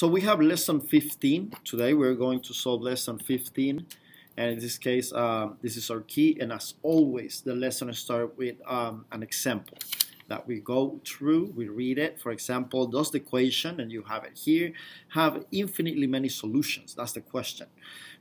So we have lesson 15. Today we're going to solve lesson 15. And in this case, um, this is our key. And as always, the lesson starts with um, an example that we go through, we read it. For example, does the equation, and you have it here, have infinitely many solutions? That's the question.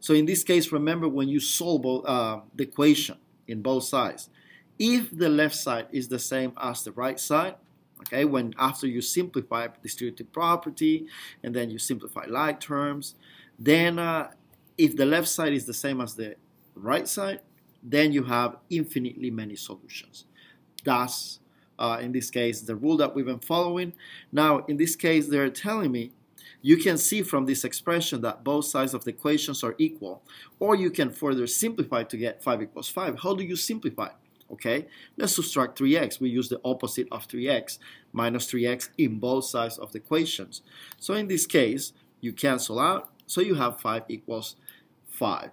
So in this case, remember when you solve uh, the equation in both sides, if the left side is the same as the right side, okay, when after you simplify distributive property and then you simplify like terms, then uh, if the left side is the same as the right side, then you have infinitely many solutions. That's, uh, in this case, the rule that we've been following. Now, in this case, they're telling me you can see from this expression that both sides of the equations are equal, or you can further simplify to get 5 equals 5. How do you simplify? Okay, let's subtract 3x. We use the opposite of 3x, minus 3x in both sides of the equations. So in this case, you cancel out, so you have 5 equals 5.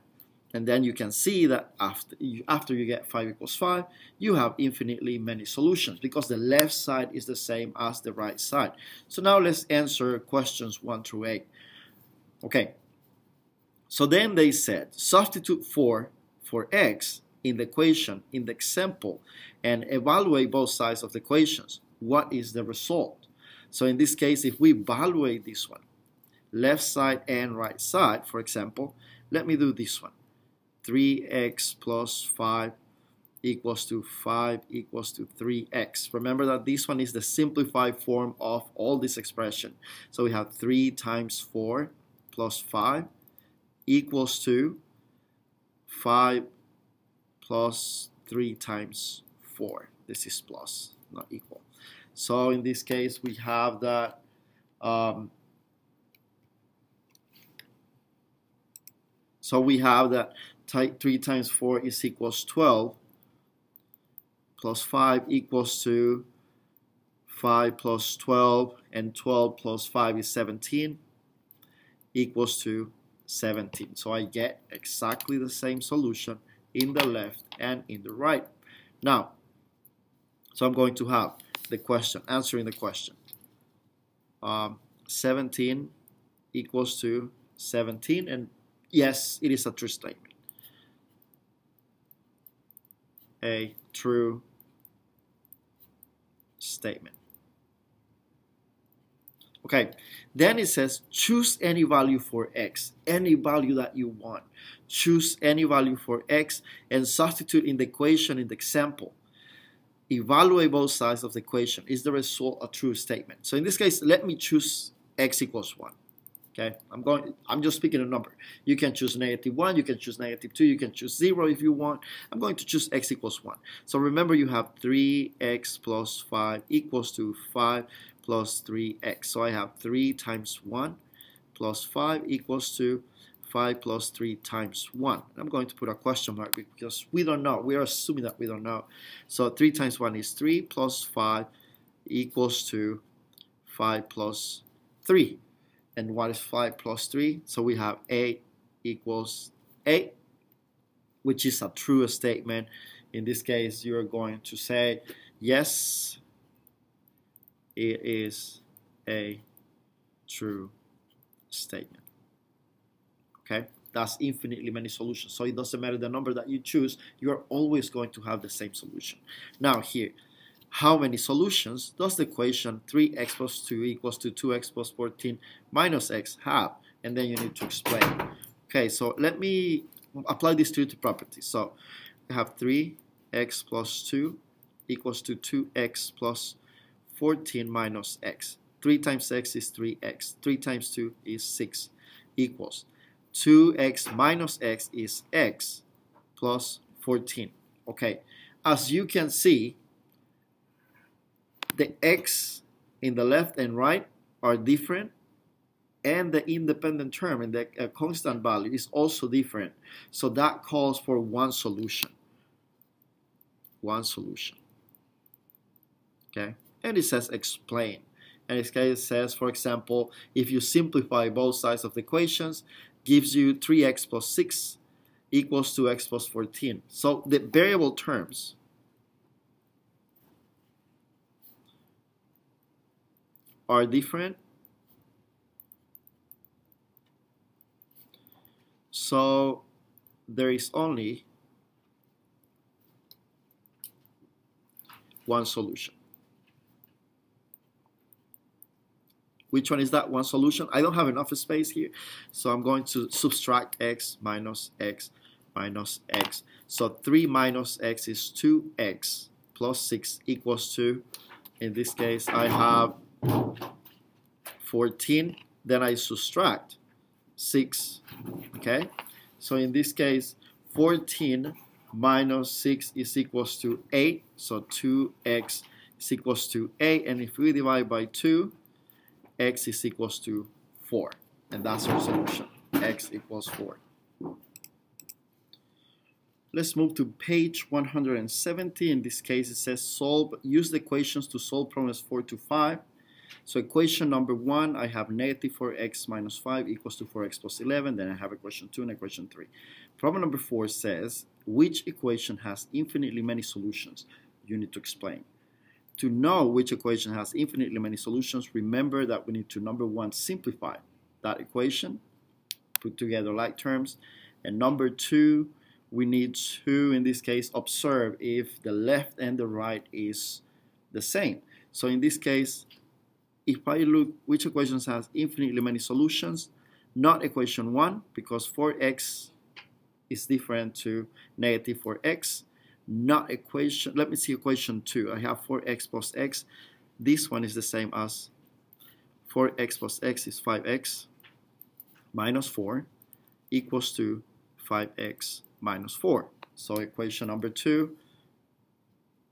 And then you can see that after you, after you get 5 equals 5, you have infinitely many solutions because the left side is the same as the right side. So now let's answer questions 1 through 8. Okay, so then they said substitute 4 for x in the equation, in the example, and evaluate both sides of the equations. What is the result? So in this case, if we evaluate this one, left side and right side, for example, let me do this one. 3x plus 5 equals to 5 equals to 3x. Remember that this one is the simplified form of all this expression. So we have 3 times 4 plus 5 equals to 5 plus 3 times 4. This is plus, not equal. So in this case, we have that um, so we have that 3 times 4 is equals 12 plus 5 equals to 5 plus 12 and 12 plus 5 is 17 equals to 17. So I get exactly the same solution in the left and in the right. Now, so I'm going to have the question, answering the question. Um, 17 equals to 17 and yes, it is a true statement. A true statement. Okay, then it says choose any value for x, any value that you want. Choose any value for x and substitute in the equation in the example. Evaluate both sides of the equation. Is the result a true statement? So in this case, let me choose x equals 1. Okay, I'm going. I'm just picking a number. You can choose negative one. You can choose negative two. You can choose zero if you want. I'm going to choose x equals one. So remember, you have 3x plus 5 equals to 5 plus 3x. So I have 3 times 1 plus 5 equals to 5 plus 3 times 1. I'm going to put a question mark because we don't know. We are assuming that we don't know. So 3 times 1 is 3 plus 5 equals to 5 plus 3. And what is 5 plus 3? So we have 8 equals 8, which is a true statement. In this case, you're going to say, yes, it is a true statement. Okay, that's infinitely many solutions. So it doesn't matter the number that you choose, you're always going to have the same solution. Now here, how many solutions does the equation 3x plus 2 equals to 2x plus 14 minus x have? And then you need to explain. Okay, so let me apply two to properties. So I have 3x plus 2 equals to 2x plus 14 minus x. 3 times x is 3x. 3 times 2 is 6 equals 2x minus x is x plus 14. Okay, as you can see, the x in the left and right are different and the independent term and the uh, constant value is also different. So that calls for one solution. One solution. Okay and it says explain. And it says, for example, if you simplify both sides of the equations, gives you 3x plus 6 equals to x plus 14. So the variable terms are different So there is only one solution. Which one is that one solution? I don't have enough space here, so I'm going to subtract x minus x minus x. So 3 minus x is 2x plus 6 equals to, in this case, I have 14. Then I subtract 6, okay? So in this case, 14 minus 6 is equals to 8. So 2x is equals to 8. And if we divide by 2, x is equals to 4. And that's our solution. x equals 4. Let's move to page 170. In this case, it says solve, use the equations to solve problems 4 to 5. So equation number 1, I have negative 4x minus 5 equals to 4x plus 11. Then I have equation 2 and equation 3. Problem number 4 says, which equation has infinitely many solutions? You need to explain. To know which equation has infinitely many solutions, remember that we need to, number 1, simplify that equation, put together like terms, and number 2, we need to, in this case, observe if the left and the right is the same. So in this case, if I look which equations has infinitely many solutions, not equation 1, because 4x is different to negative 4x, not equation, let me see equation 2. I have 4x plus x. This one is the same as 4x plus x is 5x minus 4 equals to 5x minus 4. So equation number 2,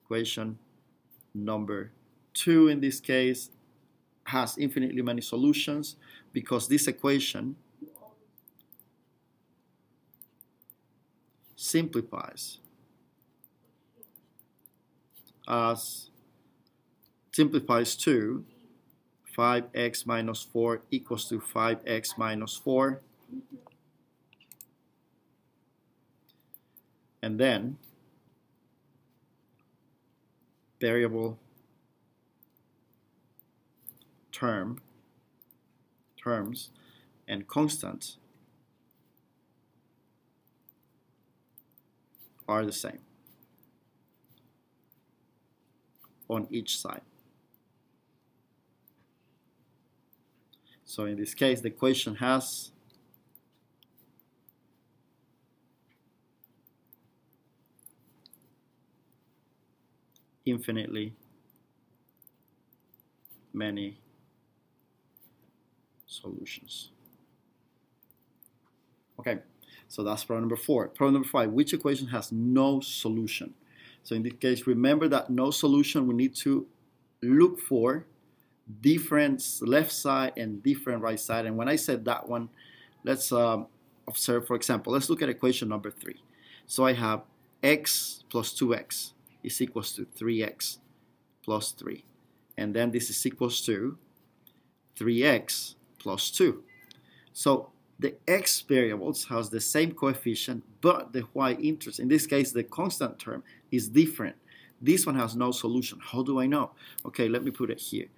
equation number 2 in this case has infinitely many solutions because this equation simplifies as simplifies to 5x minus 4 equals to 5x minus 4 and then variable term terms and constants are the same on each side. So in this case, the equation has infinitely many solutions. Okay, so that's problem number four. Problem number five, which equation has no solution? So in this case, remember that no solution, we need to look for different left side and different right side. And when I said that one, let's um, observe, for example, let's look at equation number three. So I have x plus 2x is equals to 3x plus 3. And then this is equals to 3x plus 2. So the x variables has the same coefficient, but the y-intercept, in this case, the constant term is different. This one has no solution. How do I know? Okay, let me put it here.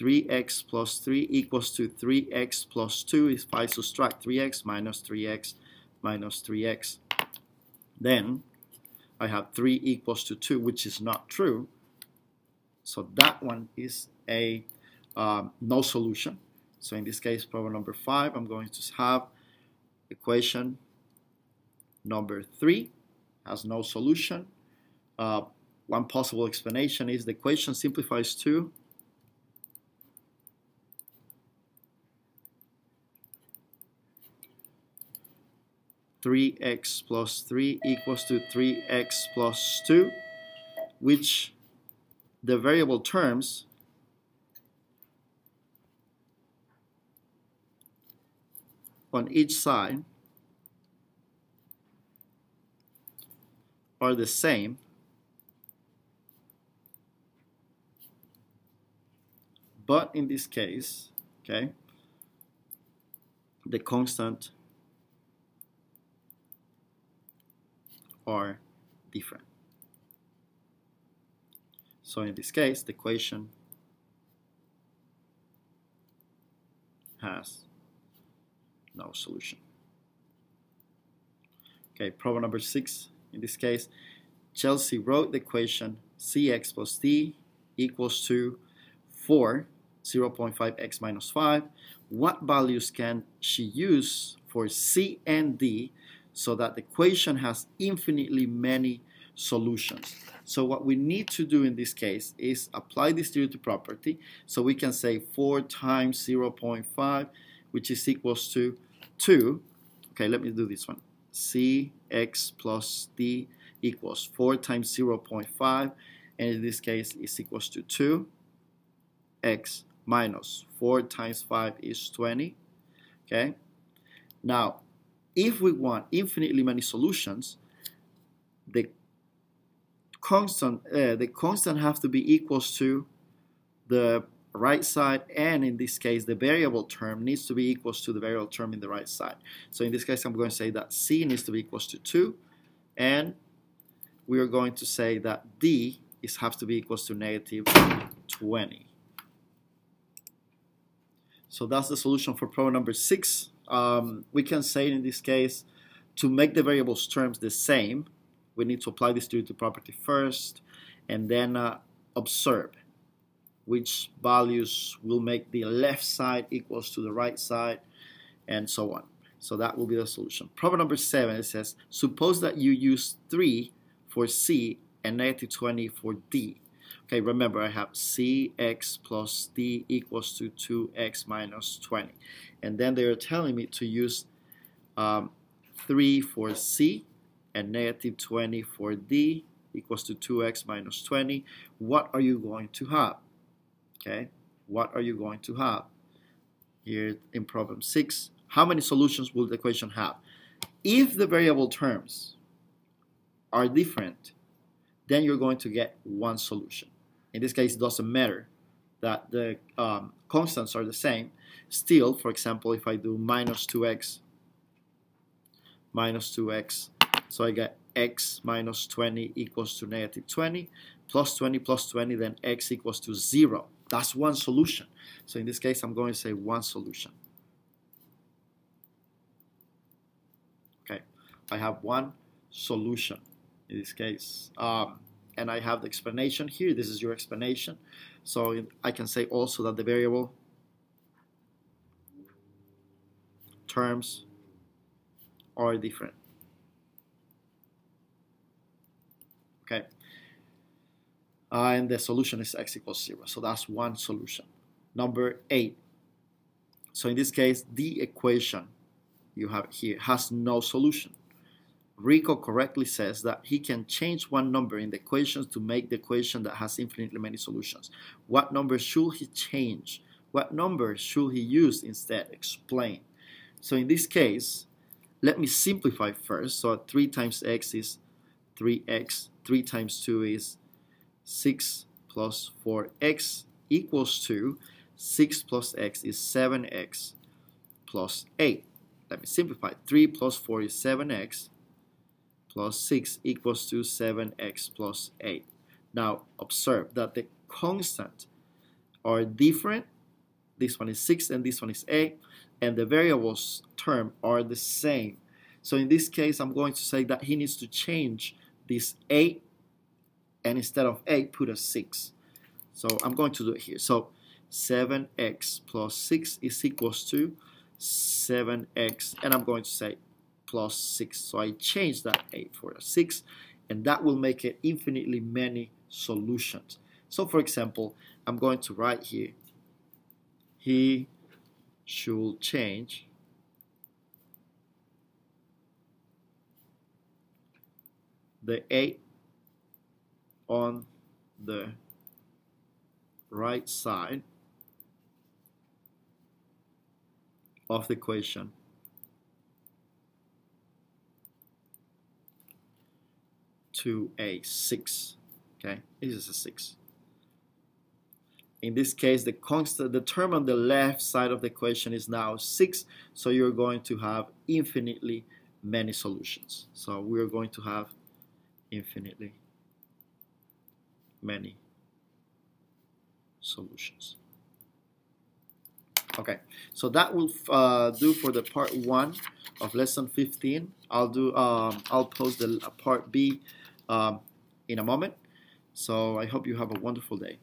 3x plus 3 equals to 3x plus 2 if I subtract 3x minus 3x minus 3x. Then I have 3 equals to 2, which is not true. So that one is a um, no solution. So in this case, problem number 5, I'm going to have equation number 3 has no solution. Uh, one possible explanation is the equation simplifies to 3x plus 3 equals to 3x plus 2, which the variable terms on each side are the same but in this case okay the constant are different. So in this case, the equation has no solution. Okay, problem number six. In this case, Chelsea wrote the equation cx plus d equals to 4, 0.5x minus 5. What values can she use for c and d so that the equation has infinitely many solutions? So what we need to do in this case is apply this distributive property. So we can say 4 times 0.5, which is equals to 2. Okay, let me do this one. cx plus d equals 4 times 0.5 and in this case is equals to 2 x minus 4 times 5 is 20 okay now if we want infinitely many solutions the constant uh, the constant have to be equals to the right side and in this case the variable term needs to be equals to the variable term in the right side so in this case I'm going to say that c needs to be equals to 2 and we are going to say that d is has to be equals to negative 20. So that's the solution for problem number six. Um, we can say in this case, to make the variables terms the same, we need to apply this distributive property first and then uh, observe which values will make the left side equals to the right side and so on. So that will be the solution. Problem number seven, it says, suppose that you use 3 for C and negative 20 for D. Okay, remember I have cx plus d equals to 2x minus 20. And then they are telling me to use um, 3 for c and negative 20 for d equals to 2x minus 20. What are you going to have? Okay, what are you going to have? Here in problem 6, how many solutions will the equation have? If the variable terms are different, then you're going to get one solution. In this case, it doesn't matter that the um, constants are the same. Still, for example, if I do minus 2x, minus 2x, so I get x minus 20 equals to negative 20, plus 20 plus 20, then x equals to 0. That's one solution. So in this case, I'm going to say one solution. Okay, I have one solution in this case. Um, and I have the explanation here. This is your explanation. So I can say also that the variable terms are different. Okay. Uh, and the solution is x equals 0. So that's one solution. Number 8. So in this case, the equation you have here has no solution. Rico correctly says that he can change one number in the equations to make the equation that has infinitely many solutions. What number should he change? What number should he use instead? Explain. So in this case, let me simplify first. So 3 times x is 3x. 3 times 2 is 6 plus 4x equals to 6 plus x is 7x plus 8. Let me simplify. 3 plus 4 is 7x plus 6 equals to 7x plus 8. Now observe that the constant are different. This one is 6 and this one is 8 and the variables term are the same. So in this case I'm going to say that he needs to change this 8 and instead of 8 put a 6. So I'm going to do it here. So 7x plus 6 is equals to 7x and I'm going to say plus 6. So I change that 8 for a 6 and that will make it infinitely many solutions. So for example, I'm going to write here, he should change the 8 on the right side of the equation to a 6. Okay, this is a 6. In this case, the constant, the term on the left side of the equation is now 6, so you're going to have infinitely many solutions. So we're going to have infinitely many solutions. Okay, so that will uh, do for the part one of lesson 15. I'll do. Um, I'll post the part B um, in a moment. So I hope you have a wonderful day.